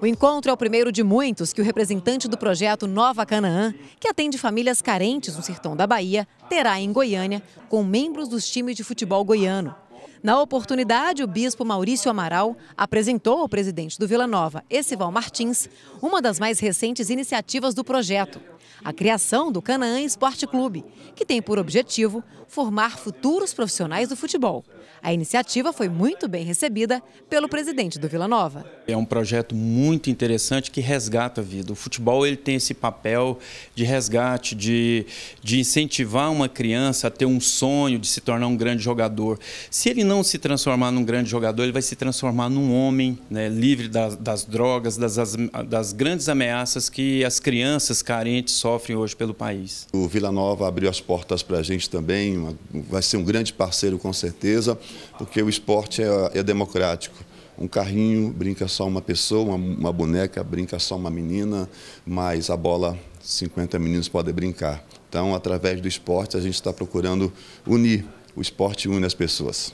O encontro é o primeiro de muitos que o representante do projeto Nova Canaã, que atende famílias carentes no sertão da Bahia, terá em Goiânia com membros dos times de futebol goiano. Na oportunidade, o bispo Maurício Amaral apresentou ao presidente do Vila Nova, Essival Martins, uma das mais recentes iniciativas do projeto, a criação do Canaã Esporte Clube, que tem por objetivo formar futuros profissionais do futebol. A iniciativa foi muito bem recebida pelo presidente do Vila Nova. É um projeto muito interessante que resgata a vida. O futebol ele tem esse papel de resgate, de, de incentivar uma criança a ter um sonho de se tornar um grande jogador. Se ele não se transformar num grande jogador, ele vai se transformar num homem né, livre das, das drogas, das, das grandes ameaças que as crianças carentes sofrem hoje pelo país. O Vila Nova abriu as portas para a gente também, uma, vai ser um grande parceiro com certeza porque o esporte é, é democrático. Um carrinho brinca só uma pessoa, uma, uma, boneca brinca só uma menina, mas a bola 50 meninos podem brincar. Então, através do esporte, a gente está procurando unir. O esporte une as pessoas.